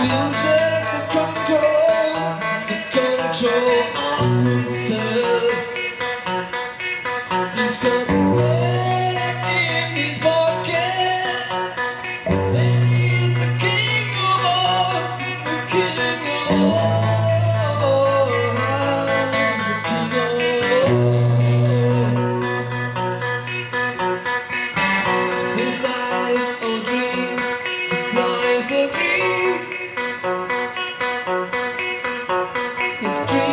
His life or dreams, his life or dreams. is Jesus.